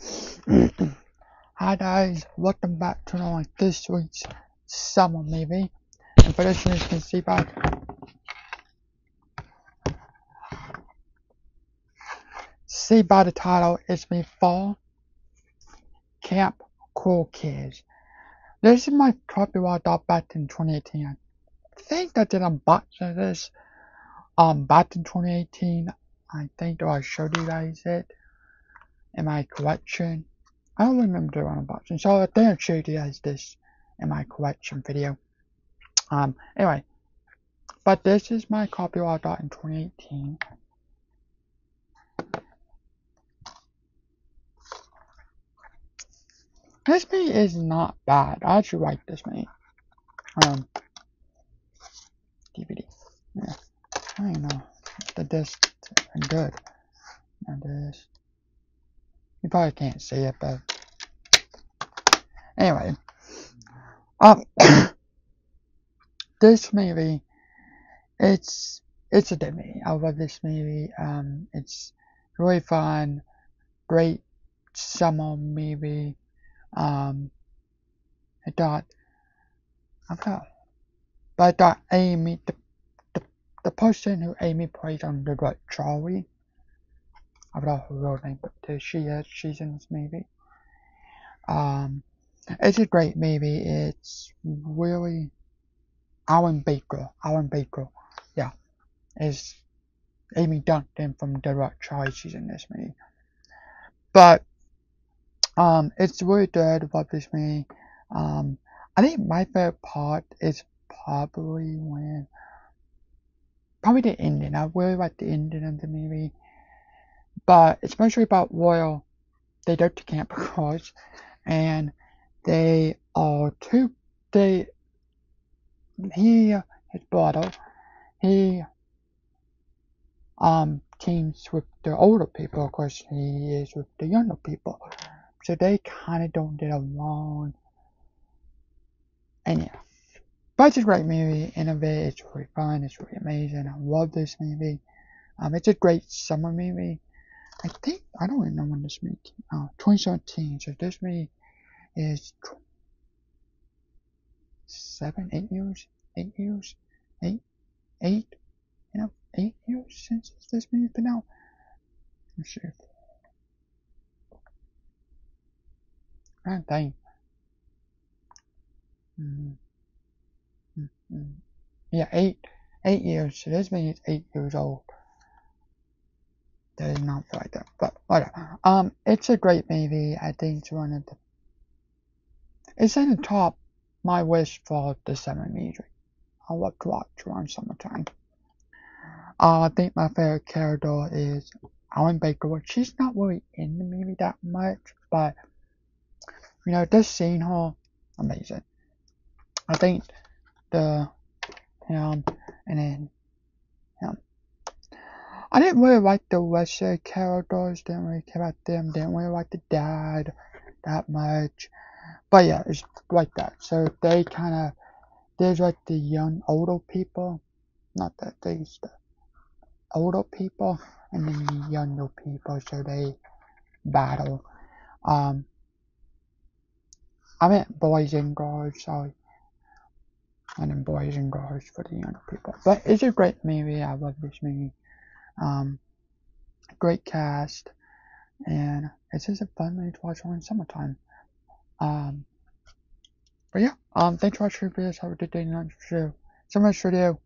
Hi guys, welcome back to like this week's summer movie. And for this you can see by see by the title, it's me fall camp cool kids. This is my copyright dot back in 2018. I think I did unboxing of this um back in 2018. I think I showed you guys it in my collection. I don't remember doing unboxing, so I didn't show you guys this in my collection video. Um, anyway, but this is my copy I got in 2018. This me is not bad. I actually like this me. Um, DVD. Yeah, I don't know. The disc is good. And this. You probably can't see it, but anyway. Um, this movie, it's it's a good movie. I love this movie. Um, it's really fun, great summer movie. Um, I thought, I thought, but I thought Amy, the the, the person who Amy plays on the right Charlie, I forgot her real name, but she is. She's in this movie. Um, it's a great movie. It's really Allyn Baker. Allyn Baker, yeah, is Amy Duncan from Right Choice. She's in this movie. But um, it's really good about this movie. Um, I think my favorite part is probably when probably the ending. I really like the ending of the movie but especially about Royal, they go to Camp Cross, and they are two. They he his brother he um teams with the older people. Of course, he is with the younger people, so they kind of don't get along. And yeah. But it's a great movie, innovative, it's really fun, it's really amazing. I love this movie. Um, it's a great summer movie. I think I don't even know when this movie came out. 2017. So this movie is seven, eight years, eight years, eight, eight, you know, eight years since this movie's been out. Let's see. I think. Mm, mm, mm. Yeah, eight, eight years. So this is eight years old. That is not like that, but whatever. Um, it's a great movie. I think it's one of the. It's in the top my wish for the summer music. I love to watch around summertime. Uh, I think my favorite character is Ellen Baker. She's not really in the movie that much, but you know, just seeing her, amazing. I think the him and then him I didn't really like the Russia characters, didn't really care about them, didn't really like the dad that much. But yeah, it's like that. So they kind of, there's like the young, older people, not that there's the older people, and then the younger people, so they battle. Um, I meant boys and girls, sorry. And then boys and girls for the younger people. But it's a great movie, I love this movie. Um, great cast, and it's just a fun movie to watch in summertime. Um, but yeah, um, thanks for watching this. Have a good day, night, show. So much video. Bye.